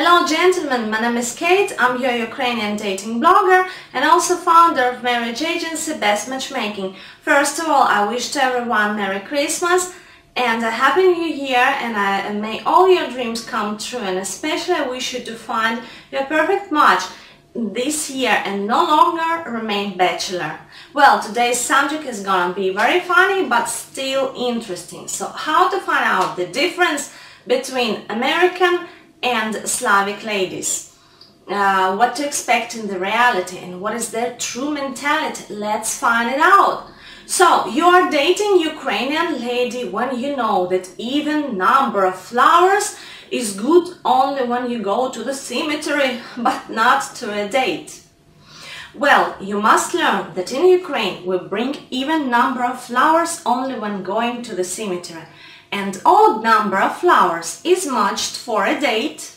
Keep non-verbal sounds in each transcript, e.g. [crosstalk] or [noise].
Hello gentlemen, my name is Kate, I'm your Ukrainian dating blogger and also founder of marriage agency Best Matchmaking. First of all, I wish to everyone Merry Christmas and a Happy New Year and, I, may all your dreams come true and especially I wish you to find your perfect match this year and no longer remain bachelor. Well, today's subject is gonna be very funny but still interesting. So how to find out the difference between American and Slavic ladies. Uh, what to expect in the reality and what is their true mentality. Let's find it out. So, you are dating Ukrainian lady when you know that even number of flowers is good only when you go to the cemetery, [laughs] but not to a date. Well, you must learn that in Ukraine we bring even number of flowers only when going to the cemetery and odd number of flowers is matched for a date.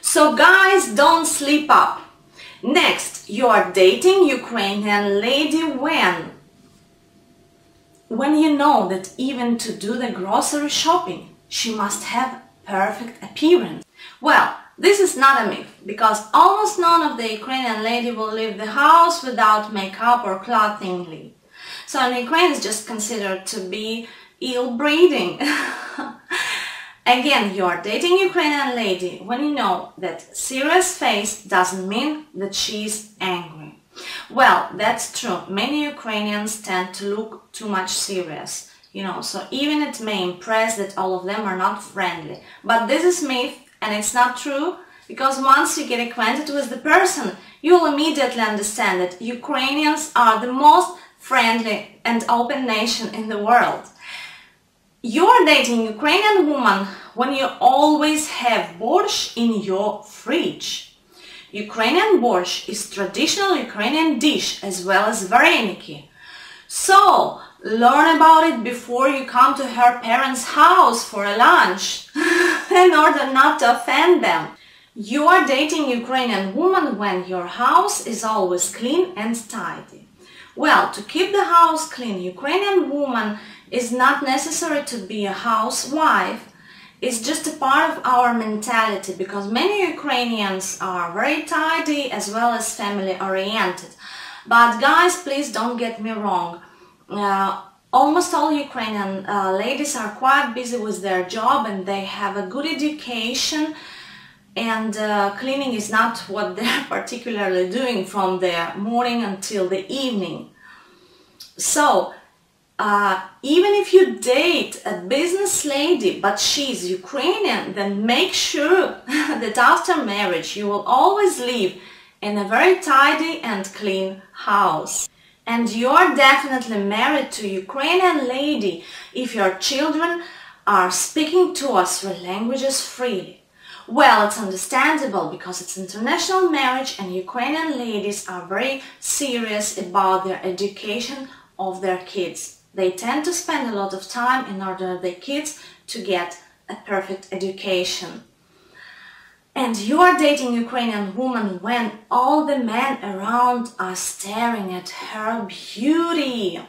So guys, don't sleep up. Next, you are dating Ukrainian lady when? When you know that even to do the grocery shopping, she must have perfect appearance. Well, this is not a myth, because almost none of the Ukrainian lady will leave the house without makeup or clothing. So in Ukraine is just considered to be ill breeding. [laughs] Again, you are dating Ukrainian lady when you know that serious face doesn't mean that she's angry. Well, that's true. Many Ukrainians tend to look too much serious, you know, so even it may impress that all of them are not friendly. But this is myth and it's not true because once you get acquainted with the person, you'll immediately understand that Ukrainians are the most friendly and open nation in the world. You're dating Ukrainian woman when you always have borscht in your fridge. Ukrainian borscht is traditional Ukrainian dish as well as vareniki. So, learn about it before you come to her parents' house for a lunch [laughs] in order not to offend them. You are dating Ukrainian woman when your house is always clean and tidy. Well, to keep the house clean, Ukrainian woman is not necessary to be a housewife. It's just a part of our mentality because many Ukrainians are very tidy as well as family oriented. But guys, please don't get me wrong. Uh, almost all Ukrainian uh, ladies are quite busy with their job and they have a good education and uh, cleaning is not [laughs] what they're [laughs] particularly doing from the morning until the evening. So uh, even if you date a business lady but she's Ukrainian, then make sure [laughs] that after marriage you will always live in a very tidy and clean house. And you're definitely married to Ukrainian lady if your children are speaking to us three languages freely. Well, it's understandable because it's international marriage and Ukrainian ladies are very serious about their education of their kids. They tend to spend a lot of time in order their kids to get a perfect education. And you are dating Ukrainian woman when all the men around are staring at her beauty.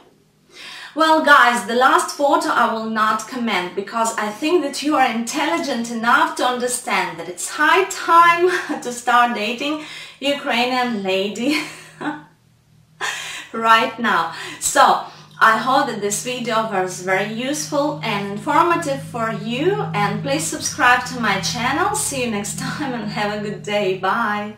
Well guys, the last photo I will not comment because I think that you are intelligent enough to understand that it's high time [laughs] to start dating Ukrainian lady [laughs] right now. So, I hope that this video was very useful and informative for you and please subscribe to my channel. See you next time and have a good day. Bye!